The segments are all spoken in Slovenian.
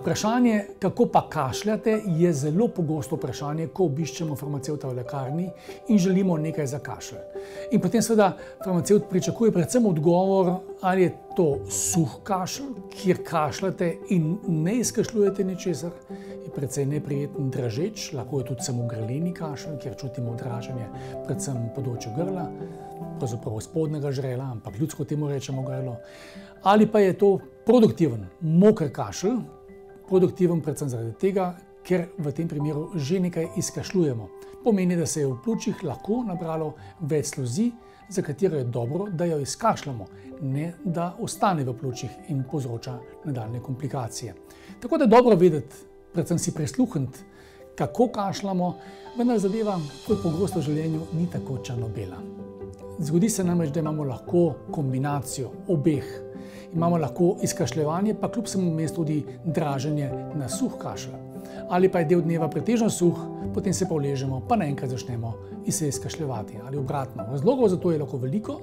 Vprašanje, kako pa kašljate, je zelo pogosto vprašanje, ko obiščemo farmacevta v lekarni in želimo nekaj za kašelj. In potem, seveda, farmacevt pričakuje predvsem odgovor, ali je to suh kašelj, kjer kašljate in ne izkašljujete ničesar, je precej neprijeten, dražeč, lahko je tudi samo grleni kašelj, kjer čutimo draženje, predvsem področju grla, pravzaprav spodnjega žrela, ampak ljudsko temu rečemo grlo. Ali pa je to produktiven, moker kašelj produktiven predvsem zaradi tega, ker v tem primeru že nekaj izkašljujemo. Pomeni, da se je v pljučih lahko nabralo več sluzi, za katero je dobro, da jo izkašljamo, ne da ostane v pljučih in povzroča nadaljne komplikacije. Tako da je dobro vedeti, predvsem si prisluhniti, kako kašljamo, vendar zadeva, kot pogosto v življenju, ni tako črno-bela. Zgodi se namreč, da imamo lahko kombinacijo obeh imamo lahko izkašljevanje, pa kljub vsemu vmes tudi draženje na suh kašelj. Ali pa je del dneva pretežno suh, potem se pa uležemo, pa naenkrat začnemo se izkašljevati ali obratno. Razlogov za to je lahko veliko,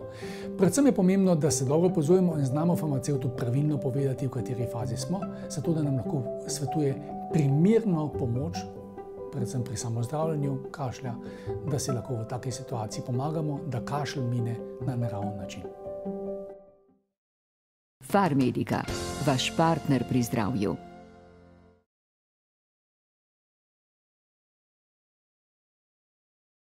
predvsem je pomembno, da se dobro pozujemo in znamo farmacevtu pravilno povedati, v kateri fazi smo, zato da nam lahko svetuje primerno pomoč, predvsem pri samozdravljenju kašlja, da si lahko v takej situaciji pomagamo, da kašelj mine na naraven način. Farmedika, vaš partner pri zdravju.